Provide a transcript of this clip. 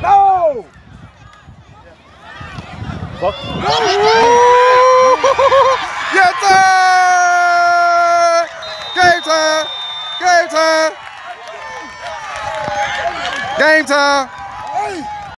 No! Fuck. yes, sir! Game time! Game time! Game time!